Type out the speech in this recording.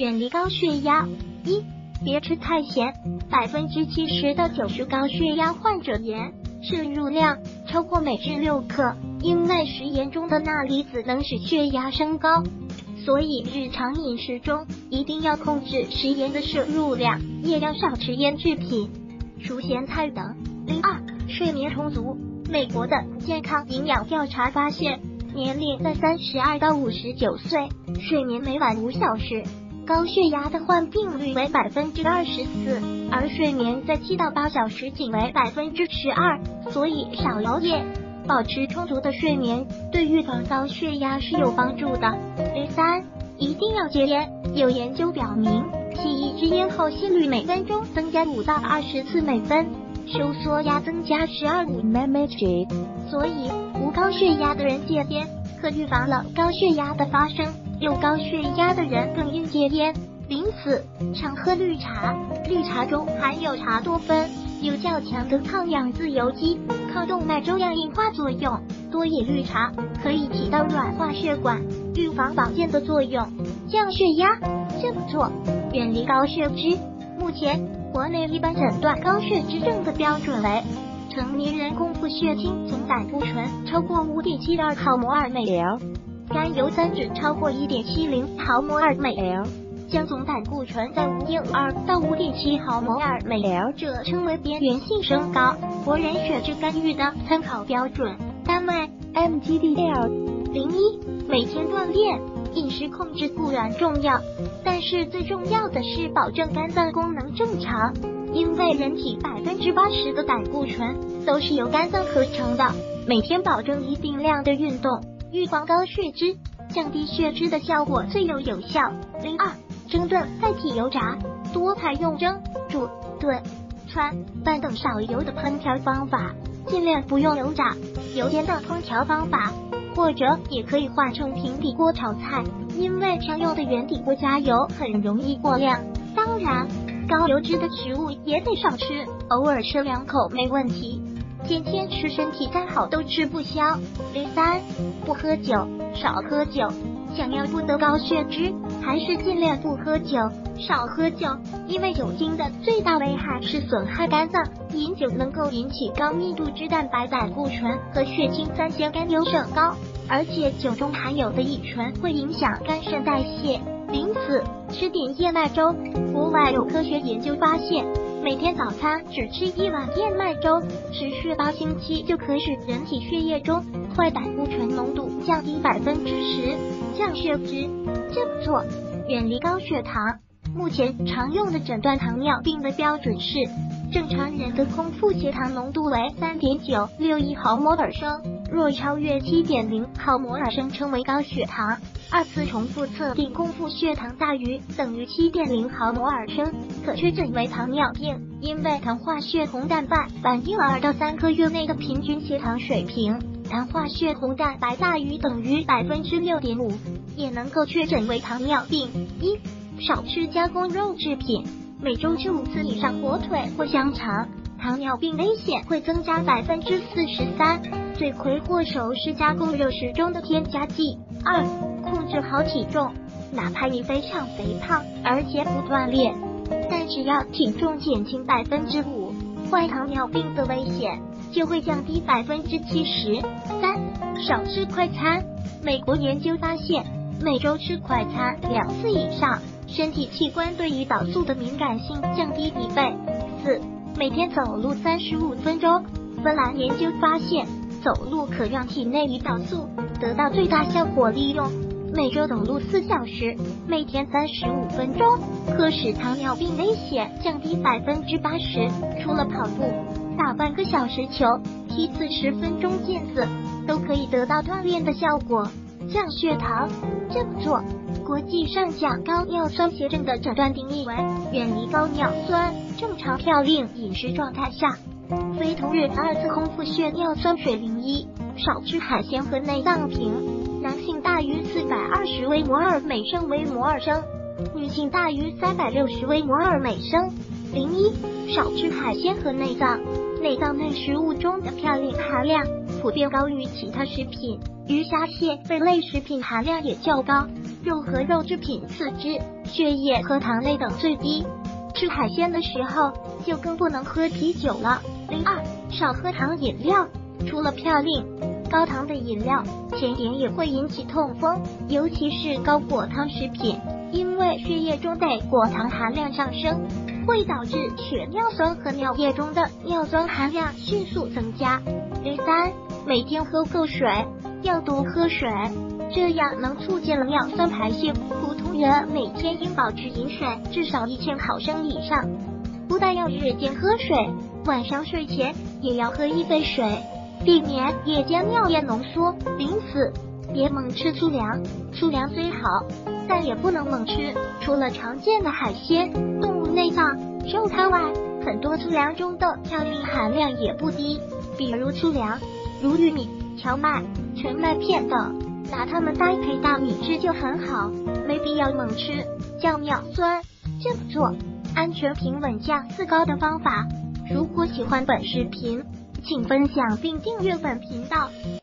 远离高血压。一、别吃太咸，百分之七十到九十高血压患者盐摄入量超过每日六克，因为食盐中的钠离子能使血压升高，所以日常饮食中一定要控制食盐的摄入量，也要少吃腌制品、熟咸菜等。零二、睡眠充足。美国的健康营养调查发现，年龄在三十二到五十九岁，睡眠每晚五小时。高血压的患病率为百分之二十四，而睡眠在七到八小时仅为百分之十二，所以少熬夜，保持充足的睡眠对预防高血压是有帮助的。第三，一定要戒烟。有研究表明，吸一支烟后心率每分钟增加五到二十次每分，收缩压增加十二五 mmHg。所以，无高血压的人戒烟，可预防了高血压的发生。有高血压的人更应戒烟。零四，常喝绿茶，绿茶中含有茶多酚，有较强的抗氧自由基、抗动脉粥样硬化作用。多饮绿茶可以起到软化血管、预防保健的作用，降血压。这么做，远离高血脂。目前，国内一般诊断高血脂症的标准为成年人空腹血清总胆固醇超过五点七二毫摩尔每 l。甘油三酯超过一点七零毫摩尔每 l，将总胆固醇在五点二到五点七毫摩尔每 l 者称为边缘性升高。国人血脂干预的参考标准单位 mg/dl。零一，每天锻炼，饮食控制固然重要，但是最重要的是保证肝脏功能正常，因为人体百分之八十的胆固醇都是由肝脏合成的。每天保证一定量的运动。预防高血脂，降低血脂的效果最有有效。零二，蒸炖代替油炸，多采用蒸、煮、炖、穿、拌等少油的烹调方法，尽量不用油炸、油煎的烹调方法，或者也可以换成平底锅炒菜，因为常用的圆底锅加油很容易过量。当然，高油脂的食物也得少吃，偶尔吃两口没问题。天天吃，身体再好都吃不消。零三，不喝酒，少喝酒。想要不得高血脂，还是尽量不喝酒，少喝酒。因为酒精的最大危害是损害肝脏，饮酒能够引起高密度脂蛋白胆固醇和血清三酰甘油升高，而且酒中含有的乙醇会影响肝肾代谢。因此，吃点燕麦粥。国外有科学研究发现。每天早餐只吃一碗燕麦粥，持续八星期就可使人体血液中坏胆固醇浓度降低百分之十，降血脂。这么做，远离高血糖。目前常用的诊断糖尿病的标准是，正常人的空腹血糖浓度为三点九六一毫摩尔升，若超越七点零毫摩尔升，称为高血糖。二次重复测定空腹血糖大于等于七点零毫摩尔升，可确诊为糖尿病。因为糖化血红蛋白反映二到三个月内的平均血糖水平，糖化血红蛋白大于等于百分之六点五，也能够确诊为糖尿病。一、少吃加工肉制品，每周吃五次以上火腿或香肠，糖尿病危险会增加百分之四十三。罪魁祸首是加工肉食中的添加剂。二、控制好体重，哪怕你非常肥胖，而且不锻炼，但只要体重减轻百分之五，患糖尿病的危险就会降低百分之七十。三、少吃快餐。美国研究发现，每周吃快餐两次以上，身体器官对于导素的敏感性降低一倍。四、每天走路三十五分钟。芬兰研究发现，走路可让体内胰岛素得到最大效果利用。每周走路四小时，每天三十五分钟，可使糖尿病危险降低百分之八十。除了跑步，打半个小时球，踢四十分钟毽子，都可以得到锻炼的效果，降血糖。这么做，国际上将高尿酸血症的诊断定义为远离高尿酸，正常嘌呤饮食状态下，非同日二次空腹血尿酸水零一，少吃海鲜和内脏品。男性大于四百二十微摩尔每升为摩尔升，女性大于三百六十微摩尔每升。零一，少吃海鲜和内脏，内脏类食物中的嘌呤含量普遍高于其他食品，鱼虾蟹贝类食品含量也较高。肉和肉制品次之，血液和糖类等最低。吃海鲜的时候就更不能喝啤酒了。零二，少喝糖饮料。除了嘌呤，高糖的饮料、甜点也会引起痛风，尤其是高果糖食品，因为血液中的果糖含量上升，会导致血尿酸和尿液中的尿酸含量迅速增加。零三，每天喝够水，要多喝水，这样能促进了尿酸排泄。人每天应保持饮水至少一千毫升以上，不但要日间喝水，晚上睡前也要喝一杯水。避免夜间尿液浓缩。因此，别猛吃粗粮，粗粮虽好，但也不能猛吃。除了常见的海鲜、动物内脏、肉汤外，很多粗粮中的嘌呤含量也不低。比如粗粮，如玉米、荞麦、全麦片等，拿它们搭配大米吃就很好，没必要猛吃，降尿酸。这么做，安全平稳降四高的方法。如果喜欢本视频。请分享并订阅本频道。